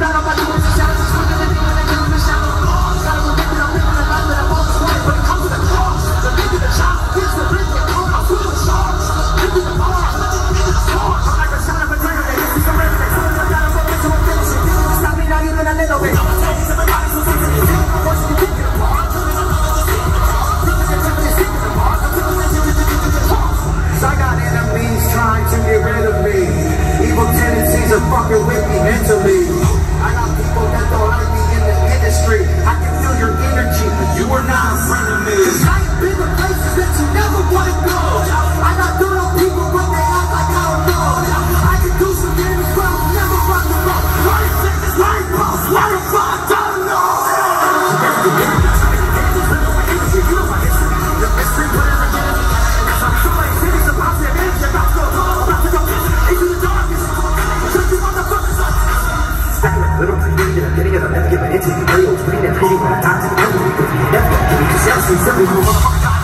Santa getting as a mess, getting itchy, real, reading, reading, I'm toxic, I'm weak, that's what I'm doing, that's what I'm doing,